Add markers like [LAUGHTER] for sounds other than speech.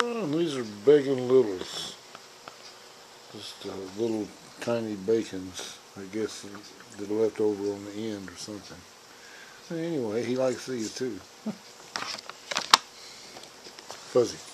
Oh, and these are bacon littles. Just uh, little tiny bacons, I guess, that are left over on the end or something. Anyway, he likes these too. [LAUGHS] Fuzzy.